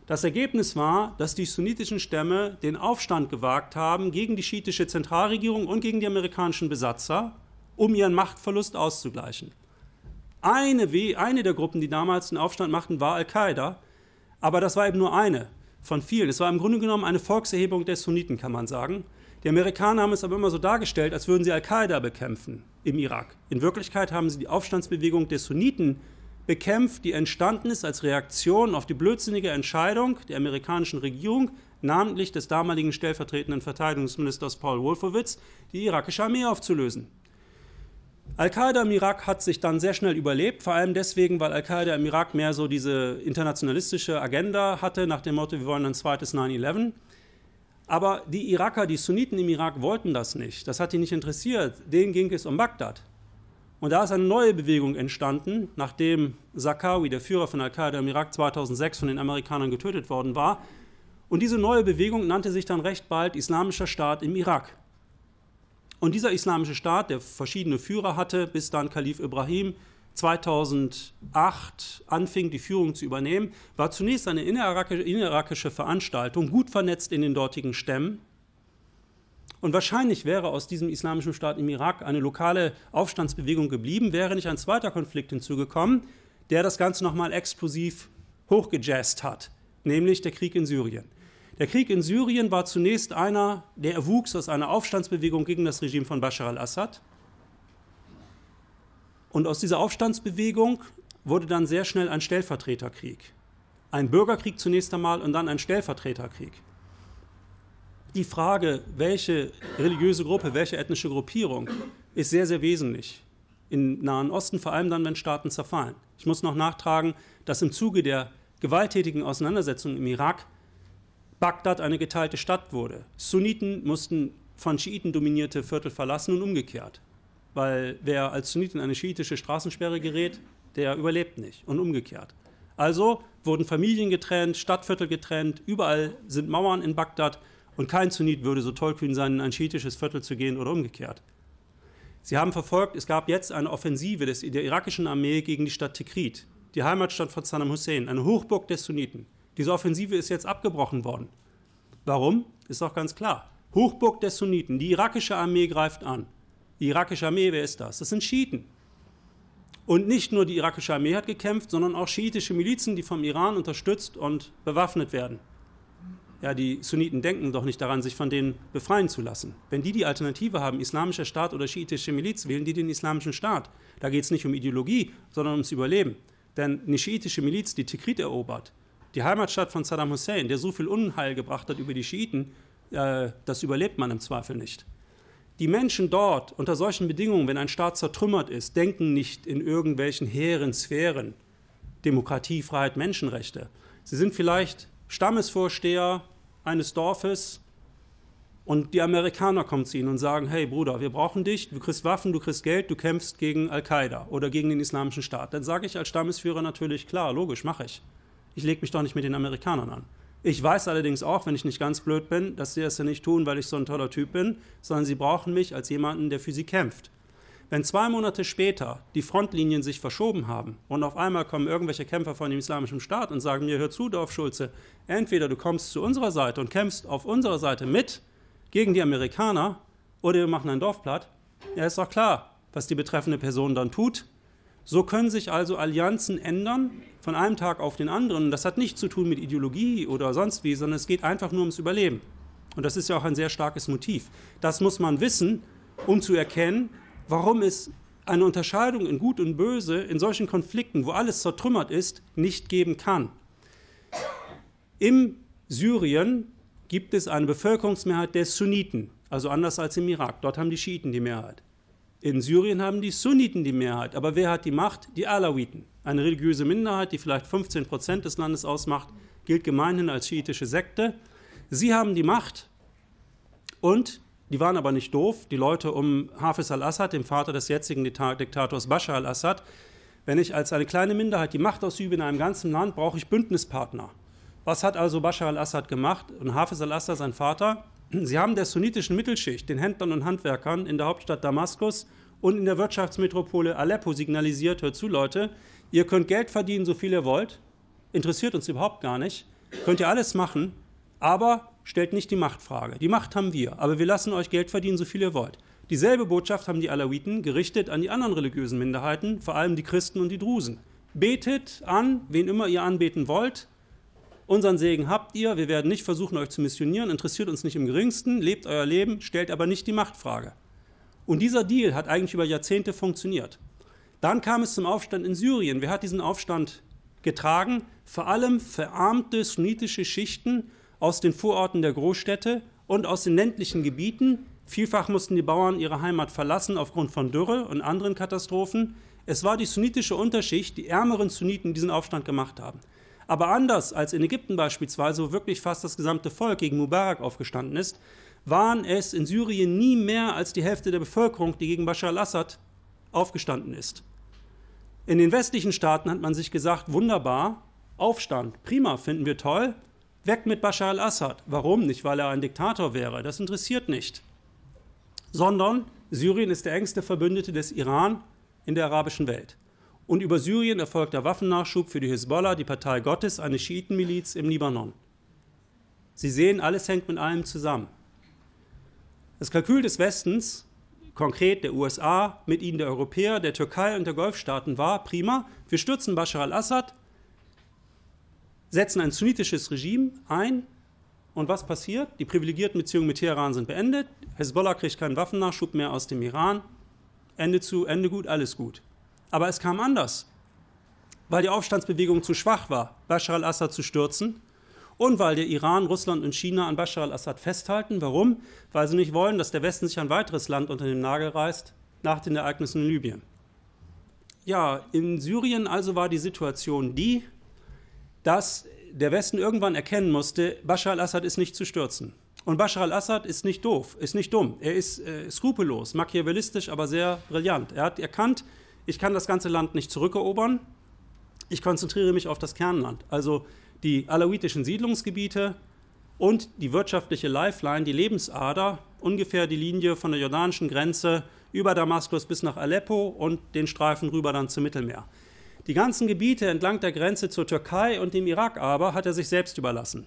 Das Ergebnis war, dass die sunnitischen Stämme den Aufstand gewagt haben gegen die schiitische Zentralregierung und gegen die amerikanischen Besatzer, um ihren Machtverlust auszugleichen. Eine, eine der Gruppen, die damals den Aufstand machten, war Al-Qaida, aber das war eben nur eine von vielen. Es war im Grunde genommen eine Volkserhebung der Sunniten, kann man sagen. Die Amerikaner haben es aber immer so dargestellt, als würden sie Al-Qaida bekämpfen im Irak. In Wirklichkeit haben sie die Aufstandsbewegung der Sunniten bekämpft, die entstanden ist als Reaktion auf die blödsinnige Entscheidung der amerikanischen Regierung, namentlich des damaligen stellvertretenden Verteidigungsministers Paul Wolfowitz, die irakische Armee aufzulösen. Al-Qaida im Irak hat sich dann sehr schnell überlebt, vor allem deswegen, weil Al-Qaida im Irak mehr so diese internationalistische Agenda hatte, nach dem Motto, wir wollen ein zweites 9-11. Aber die Iraker, die Sunniten im Irak wollten das nicht. Das hat die nicht interessiert. Denen ging es um Bagdad. Und da ist eine neue Bewegung entstanden, nachdem Zakawi, der Führer von Al-Qaida im Irak, 2006 von den Amerikanern getötet worden war. Und diese neue Bewegung nannte sich dann recht bald Islamischer Staat im Irak. Und dieser islamische Staat, der verschiedene Führer hatte, bis dann Kalif Ibrahim 2008 anfing, die Führung zu übernehmen, war zunächst eine innerakische Veranstaltung, gut vernetzt in den dortigen Stämmen. Und wahrscheinlich wäre aus diesem islamischen Staat im Irak eine lokale Aufstandsbewegung geblieben, wäre nicht ein zweiter Konflikt hinzugekommen, der das Ganze nochmal explosiv hochgejazzt hat, nämlich der Krieg in Syrien. Der Krieg in Syrien war zunächst einer, der erwuchs aus einer Aufstandsbewegung gegen das Regime von Bashar al-Assad. Und aus dieser Aufstandsbewegung wurde dann sehr schnell ein Stellvertreterkrieg. Ein Bürgerkrieg zunächst einmal und dann ein Stellvertreterkrieg. Die Frage, welche religiöse Gruppe, welche ethnische Gruppierung, ist sehr, sehr wesentlich. Im Nahen Osten, vor allem dann, wenn Staaten zerfallen. Ich muss noch nachtragen, dass im Zuge der gewalttätigen Auseinandersetzungen im Irak Bagdad eine geteilte Stadt wurde. Sunniten mussten von Schiiten dominierte Viertel verlassen und umgekehrt. Weil wer als Sunnit in eine schiitische Straßensperre gerät, der überlebt nicht und umgekehrt. Also wurden Familien getrennt, Stadtviertel getrennt, überall sind Mauern in Bagdad und kein Sunnit würde so tollkühn sein, in ein schiitisches Viertel zu gehen oder umgekehrt. Sie haben verfolgt, es gab jetzt eine Offensive des, der irakischen Armee gegen die Stadt Tikrit, die Heimatstadt von Saddam Hussein, eine Hochburg der Sunniten. Diese Offensive ist jetzt abgebrochen worden. Warum? Ist doch ganz klar. Hochburg der Sunniten, die irakische Armee greift an. Die irakische Armee, wer ist das? Das sind Schiiten. Und nicht nur die irakische Armee hat gekämpft, sondern auch schiitische Milizen, die vom Iran unterstützt und bewaffnet werden. Ja, die Sunniten denken doch nicht daran, sich von denen befreien zu lassen. Wenn die die Alternative haben, islamischer Staat oder schiitische Miliz, wählen die den islamischen Staat. Da geht es nicht um Ideologie, sondern ums Überleben. Denn eine schiitische Miliz, die Tikrit erobert, die Heimatstadt von Saddam Hussein, der so viel Unheil gebracht hat über die Schiiten, äh, das überlebt man im Zweifel nicht. Die Menschen dort unter solchen Bedingungen, wenn ein Staat zertrümmert ist, denken nicht in irgendwelchen hehren Sphären. Demokratie, Freiheit, Menschenrechte. Sie sind vielleicht Stammesvorsteher eines Dorfes und die Amerikaner kommen zu ihnen und sagen, hey Bruder, wir brauchen dich, du kriegst Waffen, du kriegst Geld, du kämpfst gegen Al-Qaida oder gegen den Islamischen Staat. Dann sage ich als Stammesführer natürlich, klar, logisch, mache ich. Ich lege mich doch nicht mit den Amerikanern an. Ich weiß allerdings auch, wenn ich nicht ganz blöd bin, dass sie das ja nicht tun, weil ich so ein toller Typ bin, sondern sie brauchen mich als jemanden, der für sie kämpft. Wenn zwei Monate später die Frontlinien sich verschoben haben und auf einmal kommen irgendwelche Kämpfer von dem Islamischen Staat und sagen mir, hör zu, Dorfschulze, entweder du kommst zu unserer Seite und kämpfst auf unserer Seite mit gegen die Amerikaner oder wir machen ein Dorfblatt, ja ist doch klar, was die betreffende Person dann tut. So können sich also Allianzen ändern von einem Tag auf den anderen. Das hat nichts zu tun mit Ideologie oder sonst wie, sondern es geht einfach nur ums Überleben. Und das ist ja auch ein sehr starkes Motiv. Das muss man wissen, um zu erkennen, warum es eine Unterscheidung in Gut und Böse in solchen Konflikten, wo alles zertrümmert ist, nicht geben kann. Im Syrien gibt es eine Bevölkerungsmehrheit der Sunniten, also anders als im Irak. Dort haben die Schiiten die Mehrheit. In Syrien haben die Sunniten die Mehrheit. Aber wer hat die Macht? Die Alawiten. Eine religiöse Minderheit, die vielleicht 15 Prozent des Landes ausmacht, gilt gemeinhin als schiitische Sekte. Sie haben die Macht und die waren aber nicht doof. Die Leute um Hafiz al-Assad, dem Vater des jetzigen Diktators Bashar al-Assad, wenn ich als eine kleine Minderheit die Macht ausübe in einem ganzen Land, brauche ich Bündnispartner. Was hat also Bashar al-Assad gemacht und Hafiz al-Assad, sein Vater? Sie haben der sunnitischen Mittelschicht, den Händlern und Handwerkern in der Hauptstadt Damaskus und in der Wirtschaftsmetropole Aleppo signalisiert, hört zu Leute, ihr könnt Geld verdienen, so viel ihr wollt, interessiert uns überhaupt gar nicht, könnt ihr alles machen, aber stellt nicht die Machtfrage. Die Macht haben wir, aber wir lassen euch Geld verdienen, so viel ihr wollt. Dieselbe Botschaft haben die Alawiten gerichtet an die anderen religiösen Minderheiten, vor allem die Christen und die Drusen. Betet an, wen immer ihr anbeten wollt, Unseren Segen habt ihr, wir werden nicht versuchen, euch zu missionieren, interessiert uns nicht im geringsten, lebt euer Leben, stellt aber nicht die Machtfrage. Und dieser Deal hat eigentlich über Jahrzehnte funktioniert. Dann kam es zum Aufstand in Syrien. Wer hat diesen Aufstand getragen? Vor allem verarmte sunnitische Schichten aus den Vororten der Großstädte und aus den ländlichen Gebieten. Vielfach mussten die Bauern ihre Heimat verlassen aufgrund von Dürre und anderen Katastrophen. Es war die sunnitische Unterschicht, die ärmeren Sunniten, die diesen Aufstand gemacht haben. Aber anders als in Ägypten beispielsweise, wo wirklich fast das gesamte Volk gegen Mubarak aufgestanden ist, waren es in Syrien nie mehr als die Hälfte der Bevölkerung, die gegen Bashar al-Assad aufgestanden ist. In den westlichen Staaten hat man sich gesagt, wunderbar, Aufstand, prima, finden wir toll, weg mit Bashar al-Assad. Warum? Nicht, weil er ein Diktator wäre, das interessiert nicht. Sondern Syrien ist der engste Verbündete des Iran in der arabischen Welt. Und über Syrien erfolgt der Waffennachschub für die Hisbollah, die Partei Gottes, eine Schiitenmiliz im Libanon. Sie sehen, alles hängt mit allem zusammen. Das Kalkül des Westens, konkret der USA, mit ihnen der Europäer, der Türkei und der Golfstaaten war prima, wir stürzen Bashar al-Assad, setzen ein sunnitisches Regime ein und was passiert? Die privilegierten Beziehungen mit Teheran sind beendet, Hezbollah kriegt keinen Waffennachschub mehr aus dem Iran, Ende zu, Ende gut, alles gut. Aber es kam anders, weil die Aufstandsbewegung zu schwach war, Bashar al-Assad zu stürzen und weil der Iran, Russland und China an Bashar al-Assad festhalten. Warum? Weil sie nicht wollen, dass der Westen sich ein weiteres Land unter den Nagel reißt nach den Ereignissen in Libyen. Ja, in Syrien also war die Situation die, dass der Westen irgendwann erkennen musste, Bashar al-Assad ist nicht zu stürzen. Und Bashar al-Assad ist nicht doof, ist nicht dumm. Er ist äh, skrupellos, machiavellistisch, aber sehr brillant. Er hat erkannt, ich kann das ganze Land nicht zurückerobern. Ich konzentriere mich auf das Kernland. Also die alawitischen Siedlungsgebiete und die wirtschaftliche Lifeline, die Lebensader, ungefähr die Linie von der jordanischen Grenze über Damaskus bis nach Aleppo und den Streifen rüber dann zum Mittelmeer. Die ganzen Gebiete entlang der Grenze zur Türkei und dem Irak aber hat er sich selbst überlassen.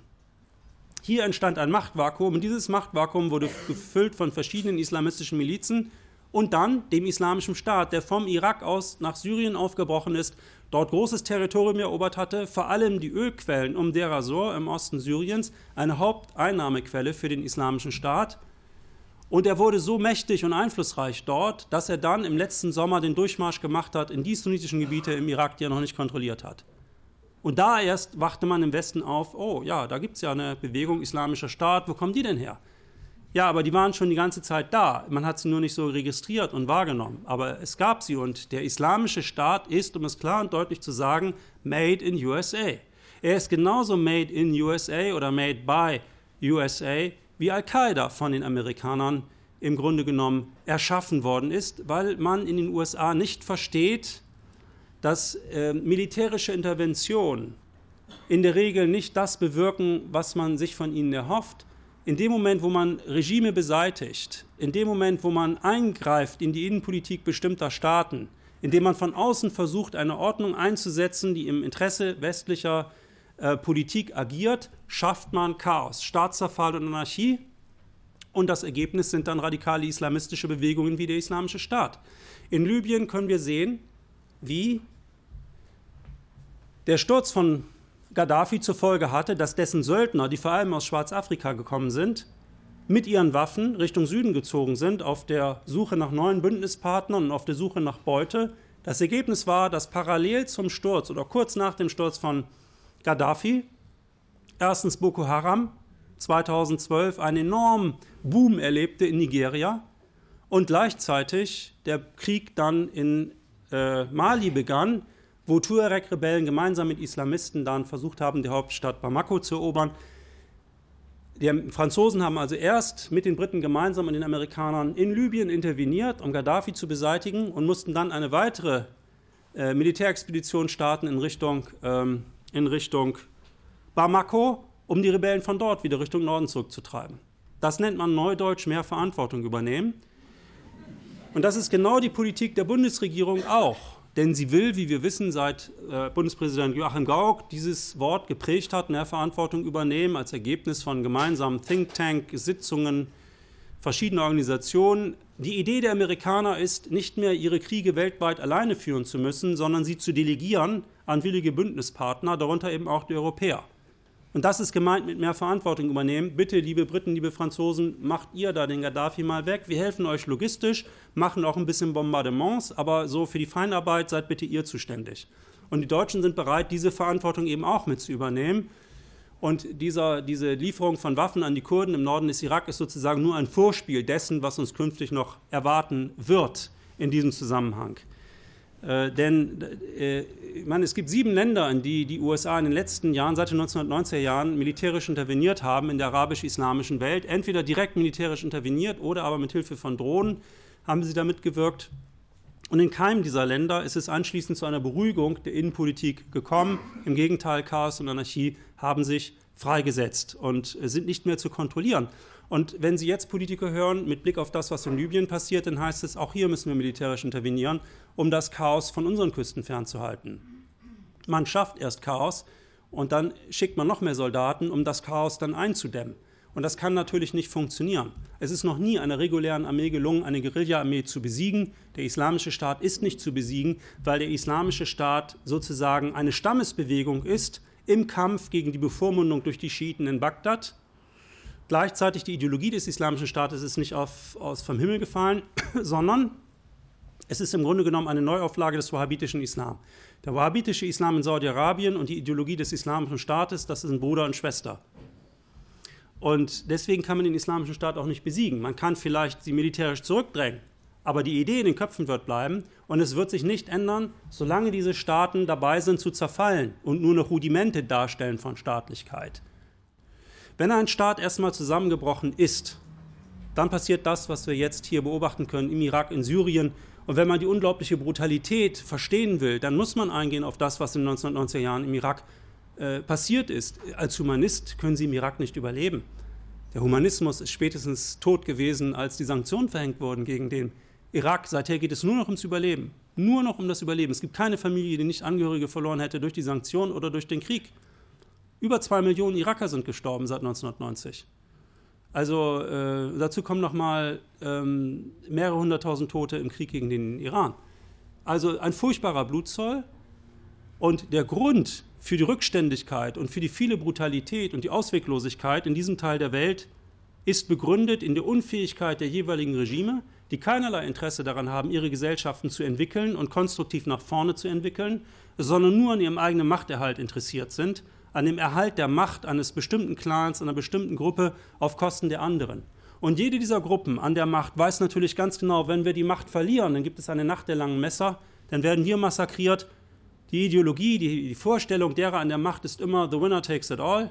Hier entstand ein Machtvakuum und dieses Machtvakuum wurde gefüllt von verschiedenen islamistischen Milizen und dann dem Islamischen Staat, der vom Irak aus nach Syrien aufgebrochen ist dort großes Territorium erobert hatte, vor allem die Ölquellen um Deir im Osten Syriens, eine Haupteinnahmequelle für den Islamischen Staat. Und er wurde so mächtig und einflussreich dort, dass er dann im letzten Sommer den Durchmarsch gemacht hat in die sunnitischen Gebiete im Irak, die er noch nicht kontrolliert hat. Und da erst wachte man im Westen auf, oh ja, da gibt es ja eine Bewegung Islamischer Staat, wo kommen die denn her? Ja, aber die waren schon die ganze Zeit da. Man hat sie nur nicht so registriert und wahrgenommen. Aber es gab sie und der islamische Staat ist, um es klar und deutlich zu sagen, made in USA. Er ist genauso made in USA oder made by USA wie Al-Qaida von den Amerikanern im Grunde genommen erschaffen worden ist, weil man in den USA nicht versteht, dass äh, militärische Interventionen in der Regel nicht das bewirken, was man sich von ihnen erhofft, in dem Moment, wo man Regime beseitigt, in dem Moment, wo man eingreift in die Innenpolitik bestimmter Staaten, indem man von außen versucht, eine Ordnung einzusetzen, die im Interesse westlicher äh, Politik agiert, schafft man Chaos, Staatszerfall und Anarchie. Und das Ergebnis sind dann radikale islamistische Bewegungen wie der Islamische Staat. In Libyen können wir sehen, wie der Sturz von Gaddafi zur Folge hatte, dass dessen Söldner, die vor allem aus Schwarzafrika gekommen sind, mit ihren Waffen Richtung Süden gezogen sind, auf der Suche nach neuen Bündnispartnern und auf der Suche nach Beute. Das Ergebnis war, dass parallel zum Sturz oder kurz nach dem Sturz von Gaddafi erstens Boko Haram 2012 einen enormen Boom erlebte in Nigeria und gleichzeitig der Krieg dann in äh, Mali begann, wo Tuareg-Rebellen gemeinsam mit Islamisten dann versucht haben, die Hauptstadt Bamako zu erobern. Die Franzosen haben also erst mit den Briten gemeinsam und den Amerikanern in Libyen interveniert, um Gaddafi zu beseitigen und mussten dann eine weitere äh, Militärexpedition starten in Richtung, ähm, in Richtung Bamako, um die Rebellen von dort wieder Richtung Norden zurückzutreiben. Das nennt man neudeutsch mehr Verantwortung übernehmen. Und das ist genau die Politik der Bundesregierung auch denn sie will, wie wir wissen, seit äh, Bundespräsident Joachim Gauck dieses Wort geprägt hat, mehr Verantwortung übernehmen als Ergebnis von gemeinsamen Think Tank-Sitzungen verschiedener Organisationen. Die Idee der Amerikaner ist, nicht mehr ihre Kriege weltweit alleine führen zu müssen, sondern sie zu delegieren an willige Bündnispartner, darunter eben auch die Europäer. Und das ist gemeint mit mehr Verantwortung übernehmen. Bitte, liebe Briten, liebe Franzosen, macht ihr da den Gaddafi mal weg. Wir helfen euch logistisch, machen auch ein bisschen Bombardements, aber so für die Feinarbeit seid bitte ihr zuständig. Und die Deutschen sind bereit, diese Verantwortung eben auch mit zu übernehmen. Und dieser, diese Lieferung von Waffen an die Kurden im Norden des Irak ist sozusagen nur ein Vorspiel dessen, was uns künftig noch erwarten wird in diesem Zusammenhang. Äh, denn äh, meine, es gibt sieben Länder, in die die USA in den letzten Jahren, seit den 1990er Jahren, militärisch interveniert haben in der arabisch-islamischen Welt. Entweder direkt militärisch interveniert oder aber mit Hilfe von Drohnen haben sie da mitgewirkt. Und in keinem dieser Länder ist es anschließend zu einer Beruhigung der Innenpolitik gekommen. Im Gegenteil, Chaos und Anarchie haben sich freigesetzt und sind nicht mehr zu kontrollieren. Und wenn Sie jetzt Politiker hören, mit Blick auf das, was in Libyen passiert, dann heißt es, auch hier müssen wir militärisch intervenieren, um das Chaos von unseren Küsten fernzuhalten. Man schafft erst Chaos und dann schickt man noch mehr Soldaten, um das Chaos dann einzudämmen. Und das kann natürlich nicht funktionieren. Es ist noch nie einer regulären Armee gelungen, eine Guerilla-Armee zu besiegen. Der islamische Staat ist nicht zu besiegen, weil der islamische Staat sozusagen eine Stammesbewegung ist im Kampf gegen die Bevormundung durch die Schiiten in Bagdad Gleichzeitig die Ideologie des Islamischen Staates ist nicht auf, aus vom Himmel gefallen, sondern es ist im Grunde genommen eine Neuauflage des wahhabitischen Islam. Der wahhabitische Islam in Saudi-Arabien und die Ideologie des Islamischen Staates, das sind Bruder und Schwester. Und deswegen kann man den Islamischen Staat auch nicht besiegen. Man kann vielleicht sie militärisch zurückdrängen, aber die Idee in den Köpfen wird bleiben und es wird sich nicht ändern, solange diese Staaten dabei sind zu zerfallen und nur noch Rudimente darstellen von Staatlichkeit. Wenn ein Staat erstmal zusammengebrochen ist, dann passiert das, was wir jetzt hier beobachten können im Irak, in Syrien. Und wenn man die unglaubliche Brutalität verstehen will, dann muss man eingehen auf das, was in den 1990er Jahren im Irak äh, passiert ist. Als Humanist können Sie im Irak nicht überleben. Der Humanismus ist spätestens tot gewesen, als die Sanktionen verhängt wurden gegen den Irak. Seither geht es nur noch ums Überleben. Nur noch um das Überleben. Es gibt keine Familie, die nicht Angehörige verloren hätte durch die Sanktionen oder durch den Krieg. Über zwei Millionen Iraker sind gestorben seit 1990. Also äh, dazu kommen nochmal ähm, mehrere hunderttausend Tote im Krieg gegen den Iran. Also ein furchtbarer Blutzoll. Und der Grund für die Rückständigkeit und für die viele Brutalität und die Ausweglosigkeit in diesem Teil der Welt ist begründet in der Unfähigkeit der jeweiligen Regime, die keinerlei Interesse daran haben, ihre Gesellschaften zu entwickeln und konstruktiv nach vorne zu entwickeln, sondern nur an ihrem eigenen Machterhalt interessiert sind an dem Erhalt der Macht eines bestimmten Clans, einer bestimmten Gruppe auf Kosten der anderen. Und jede dieser Gruppen an der Macht weiß natürlich ganz genau, wenn wir die Macht verlieren, dann gibt es eine Nacht der langen Messer, dann werden wir massakriert. Die Ideologie, die, die Vorstellung derer an der Macht ist immer, the winner takes it all.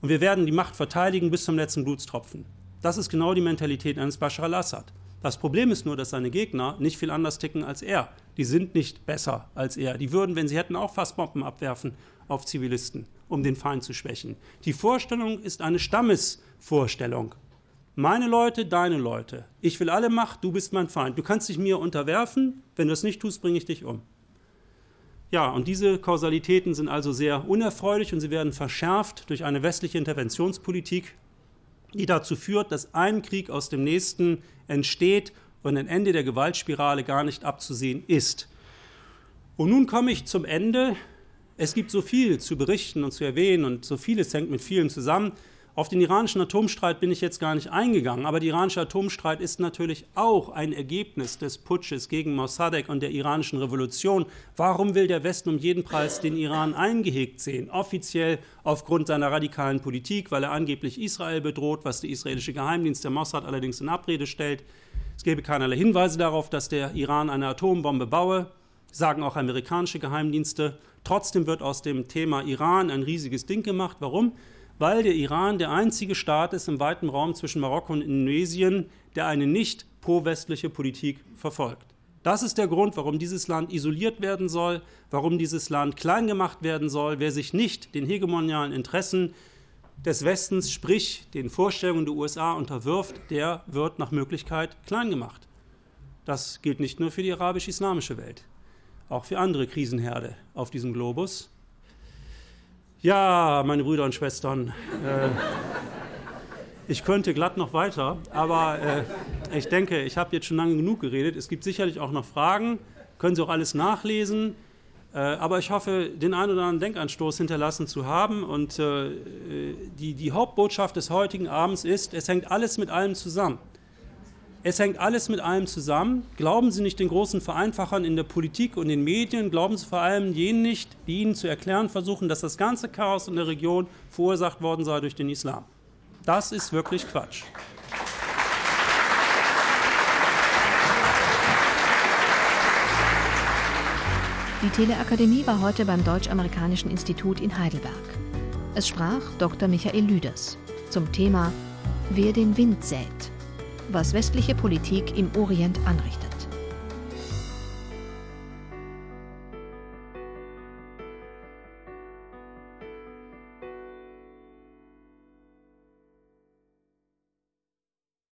Und wir werden die Macht verteidigen bis zum letzten Blutstropfen. Das ist genau die Mentalität eines Bashar al-Assad. Das Problem ist nur, dass seine Gegner nicht viel anders ticken als er. Die sind nicht besser als er. Die würden, wenn sie hätten, auch Fassbomben abwerfen auf Zivilisten, um den Feind zu schwächen. Die Vorstellung ist eine Stammesvorstellung. Meine Leute, deine Leute. Ich will alle Macht, du bist mein Feind. Du kannst dich mir unterwerfen, wenn du es nicht tust, bringe ich dich um. Ja, und diese Kausalitäten sind also sehr unerfreulich und sie werden verschärft durch eine westliche Interventionspolitik, die dazu führt, dass ein Krieg aus dem nächsten entsteht und ein Ende der Gewaltspirale gar nicht abzusehen ist. Und nun komme ich zum Ende. Es gibt so viel zu berichten und zu erwähnen und so vieles hängt mit vielen zusammen. Auf den iranischen Atomstreit bin ich jetzt gar nicht eingegangen, aber der iranische Atomstreit ist natürlich auch ein Ergebnis des Putsches gegen Mossadegh und der iranischen Revolution. Warum will der Westen um jeden Preis den Iran eingehegt sehen? Offiziell aufgrund seiner radikalen Politik, weil er angeblich Israel bedroht, was der israelische Geheimdienst der Mossad allerdings in Abrede stellt. Es gäbe keinerlei Hinweise darauf, dass der Iran eine Atombombe baue, sagen auch amerikanische Geheimdienste. Trotzdem wird aus dem Thema Iran ein riesiges Ding gemacht. Warum? weil der Iran der einzige Staat ist im weiten Raum zwischen Marokko und Indonesien, der eine nicht pro-westliche Politik verfolgt. Das ist der Grund, warum dieses Land isoliert werden soll, warum dieses Land klein gemacht werden soll. Wer sich nicht den hegemonialen Interessen des Westens, sprich den Vorstellungen der USA unterwirft, der wird nach Möglichkeit klein gemacht. Das gilt nicht nur für die arabisch-islamische Welt, auch für andere Krisenherde auf diesem Globus. Ja, meine Brüder und Schwestern, äh, ich könnte glatt noch weiter, aber äh, ich denke, ich habe jetzt schon lange genug geredet. Es gibt sicherlich auch noch Fragen, können Sie auch alles nachlesen. Äh, aber ich hoffe, den einen oder anderen Denkanstoß hinterlassen zu haben. Und äh, die, die Hauptbotschaft des heutigen Abends ist, es hängt alles mit allem zusammen. Es hängt alles mit allem zusammen. Glauben Sie nicht den großen Vereinfachern in der Politik und den Medien, glauben Sie vor allem jenen nicht, die Ihnen zu erklären versuchen, dass das ganze Chaos in der Region verursacht worden sei durch den Islam. Das ist wirklich Quatsch. Die Teleakademie war heute beim Deutsch-Amerikanischen Institut in Heidelberg. Es sprach Dr. Michael Lüders zum Thema Wer den Wind sät was westliche Politik im Orient anrichtet.